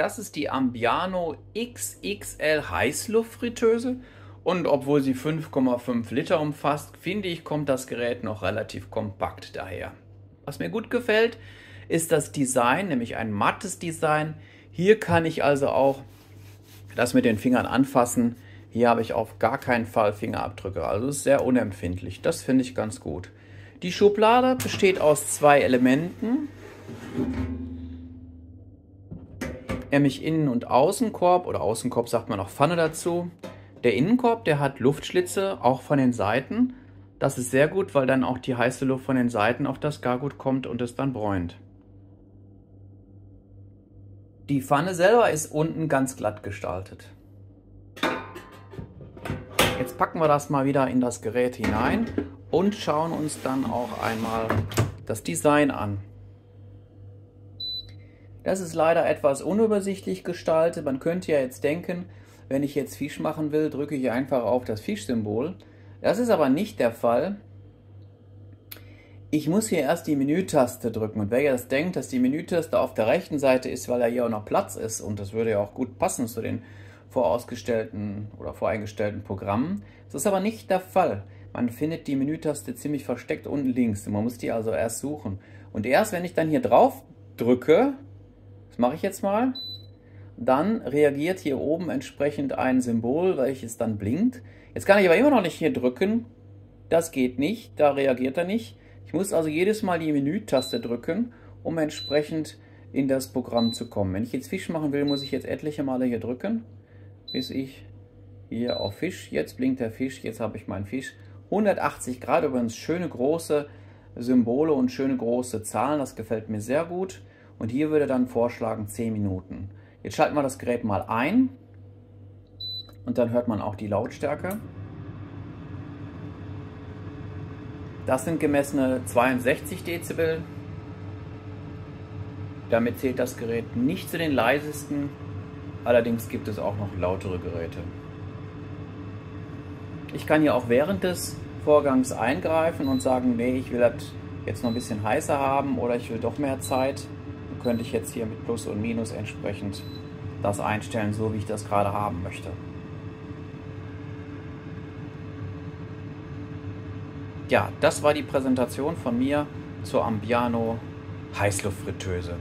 Das ist die Ambiano XXL Heißluftfritteuse und obwohl sie 5,5 Liter umfasst, finde ich, kommt das Gerät noch relativ kompakt daher. Was mir gut gefällt, ist das Design, nämlich ein mattes Design. Hier kann ich also auch das mit den Fingern anfassen. Hier habe ich auf gar keinen Fall Fingerabdrücke, also ist sehr unempfindlich. Das finde ich ganz gut. Die Schublade besteht aus zwei Elementen nämlich Innen- und Außenkorb oder Außenkorb sagt man auch Pfanne dazu. Der Innenkorb, der hat Luftschlitze, auch von den Seiten. Das ist sehr gut, weil dann auch die heiße Luft von den Seiten auf das Gargut kommt und es dann bräunt. Die Pfanne selber ist unten ganz glatt gestaltet. Jetzt packen wir das mal wieder in das Gerät hinein und schauen uns dann auch einmal das Design an. Das ist leider etwas unübersichtlich gestaltet. Man könnte ja jetzt denken, wenn ich jetzt Fisch machen will, drücke ich einfach auf das Fischsymbol. Das ist aber nicht der Fall. Ich muss hier erst die Menütaste drücken und wer jetzt denkt, dass die Menütaste auf der rechten Seite ist, weil da hier auch noch Platz ist und das würde ja auch gut passen zu den vorausgestellten oder voreingestellten Programmen, das ist aber nicht der Fall. Man findet die Menütaste ziemlich versteckt unten links. Man muss die also erst suchen. Und erst wenn ich dann hier drauf drücke, mache ich jetzt mal. Dann reagiert hier oben entsprechend ein Symbol, welches dann blinkt. Jetzt kann ich aber immer noch nicht hier drücken. Das geht nicht, da reagiert er nicht. Ich muss also jedes Mal die Menütaste drücken, um entsprechend in das Programm zu kommen. Wenn ich jetzt Fisch machen will, muss ich jetzt etliche Male hier drücken, bis ich hier auf Fisch, jetzt blinkt der Fisch, jetzt habe ich meinen Fisch. 180 Grad übrigens, schöne große Symbole und schöne große Zahlen, das gefällt mir sehr gut. Und hier würde dann vorschlagen 10 Minuten. Jetzt schalten wir das Gerät mal ein und dann hört man auch die Lautstärke. Das sind gemessene 62 Dezibel. Damit zählt das Gerät nicht zu den leisesten. Allerdings gibt es auch noch lautere Geräte. Ich kann hier auch während des Vorgangs eingreifen und sagen, nee, ich will das jetzt noch ein bisschen heißer haben oder ich will doch mehr Zeit könnte ich jetzt hier mit Plus und Minus entsprechend das einstellen, so wie ich das gerade haben möchte. Ja, das war die Präsentation von mir zur Ambiano Heißluftfritteuse.